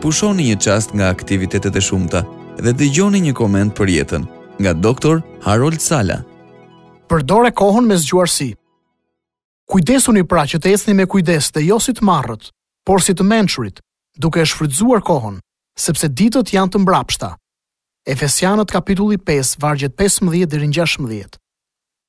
Pushoni një çast nga aktivitetet e shumta dhe dëgjoni një koment për jetën nga doktor Harold Sala. Përdore kohën me zgjuarsi. Kujdesuni pra që të ecni me kujdes dhe jo si të marrët, por si të mençurit, duke e shfrytëzuar kohën, sepse ditët janë të mbrapshta. Efesianët kapitulli 5 vargjet 15 deri në 16.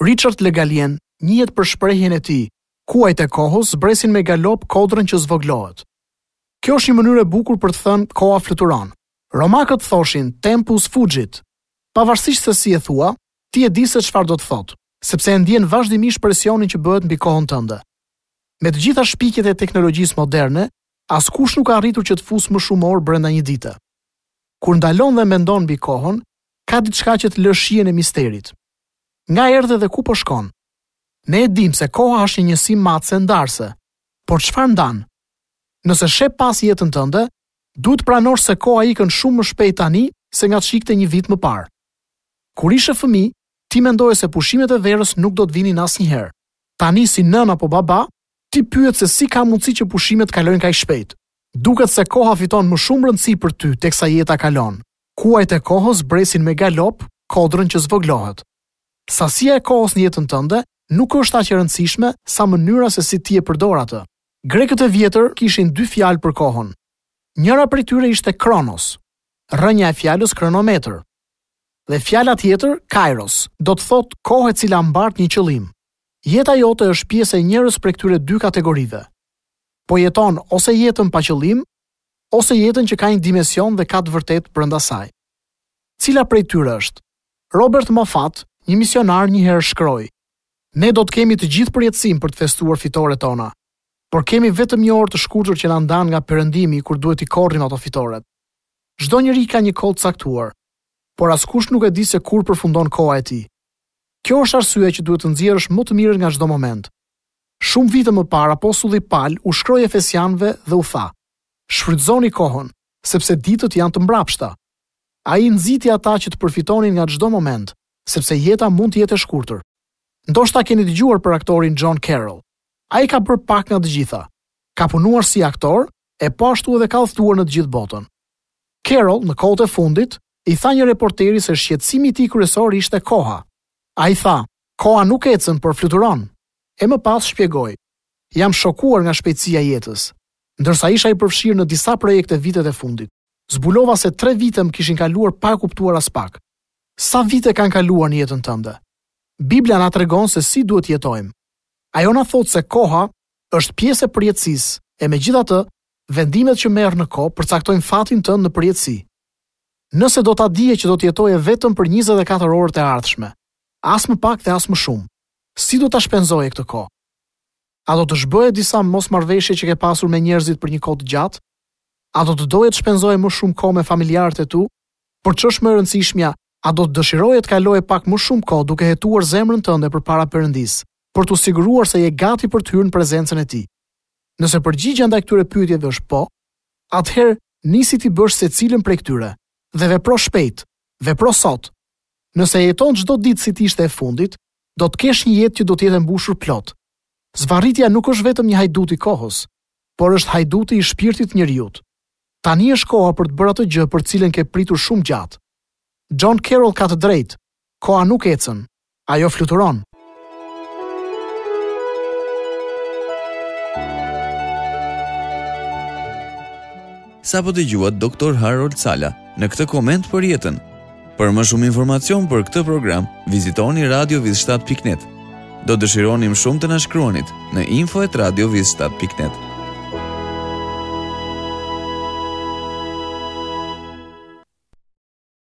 Richard Le Gallienne njihet për shprehjen e tij, Kuajt e kohës zbresin me galop kodrën që zvogëlohet. Kjo është një mënyrë e bukur për të thënë koha fluturon. Romakët thoshin tempus fugit! Pavarësisht se si e thua, ti e di se çfarë do të thotë, sepse e ndjen vazhdimisht presionin që bëhet mbi kohën tënde. Me të gjitha shpikjet e teknologjisë moderne, askush nuk ka arritur që të fusë më shumë orë brenda një dite. Kur ndalon dhe mendon mbi kohën, Ka diçka që të lë shijen e misterit. Nga erdhe dhe ku po shkon? Ne e dimë se koha është një njësi matëse ndarëse, por çfarë ndan? Nëse sheh pas jetën tënde, duhet të pranosh se koha ikën shumë më shpejt tani se nga ç'ikte një vit më parë. Kur ishe fëmijë, ti mendoje se pushimet e verës nuk do të vinin asnjëherë. Tani si nënë apo baba, ti pyet se si ka mundësi që pushimet kalojnë kaq shpejt. Duket se koha fiton më shumë rëndësi për ty teksa jeta kalon. Kuajt e kohës zbresin me galop kodrën që zvogëlohet. Sasia e kohës në jetën tënde nuk është aq e rëndësishme sa mënyra se si ti e përdor atë. Grekët e vjetër kishin dy fjalë për kohën. Njëra prej tyre ishte kronos, rrënja e fjalës kronometër. Dhe fjala tjetër, kairos, do të thotë kohë e cila mbart një qëllim. Jeta jote është pjesë e njërës prej këtyre dy kategorive. Po jeton ose jetën pa qëllim, Ose jetën që ka një dimension dhe ka të vërtetë brenda saj. Cila prej tyre është? Robert Moffat, një misionar një herë shkroi, Ne do të kemi të gjithë përjetësinë për të festuar fitoret tona, por kemi vetëm një orë të shkurtër që na ndan nga perëndimi kur duhet t'i korrim ato fitoret. Çdo njeri ka një kohë të caktuar, por askush nuk e di se kur përfundon koha e tij. Kjo është arsyeja që duhet të nxjerrësh më të mirën nga çdo moment. Shumë vite më parë apostulli Pal u shkroi Efesianëve dhe u tha, Shfrytëzoni kohën, sepse ditët janë të mbrapshta. Ai i nxiti ata që të përfitonin nga çdo moment, sepse jeta mund të jetë e shkurtër. Ndoshta keni dëgjuar për aktorin John Carroll. Ai ka bërë pak nga të gjitha. Ka punuar si aktor e po ashtu edhe ka udhëtuar në të gjithë botën. Carroll, në kohët e fundit, i tha një reporteri se shqetësimi i tij kryesor ishte koha. Ai tha, Koha nuk ecën, por fluturon. E më pas shpjegoi, Jam shokuar nga shpejtësia e jetës. Ndërsa isha i përfshirë në disa projekte vitet e fundit, zbulova se tre vite më kishin kaluar pa e kuptuar aspak. Sa vite kanë kaluar në jetën tënde? Bibla na tregon se si duhet të jetojmë. Ajo na thotë se koha është pjesë e përjetësisë e megjithatë, vendimet që merr në kohë përcaktojnë fatin tënd në përjetësi. Nëse do ta dije që do të jetoje vetëm për njëzet e katër orët e ardhshme, As më pak dhe as më shumë. Si do ta shpenzoje këtë kohë? A do të zhbëje disa mosmarrëveshje që ke pasur me njerëzit për një kohë të gjatë? A do të doje të shpenzoje më shumë kohë me familjarët e tu? Por ç'është më e rëndësishmja, a do të dëshiroje të kaloje pak më shumë kohë duke hetuar zemrën tënde përpara Perëndisë, për t'u siguruar se je gati për të hyrë në prezencën e Tij? Nëse përgjigjja ndaj këtyre pyetjeve është po, atëherë nisi t'i bësh secilën prej këtyre dhe vepro shpejt, vepro sot, Nëse e jeton çdo ditë si të ishte e fundit, do të kesh një jetë që do të jetë e mbushur plot. Zvarritja nuk është vetëm një hajdut i kohës, por është hajduti i shpirtit të njeriut. Tani është koha për të bërë atë gjë për të cilën ke pritur shumë gjatë. John Carroll ka të drejtë, koha nuk ecën, ajo fluturon. sapo dëgjuat Dr. Harold Sala në këtë koment për jetën. Për më shumë informacion për këtë program, vizitoni radioviz7.net. Do dëshironim shumë të na shkruanit në info@radioviz7.net.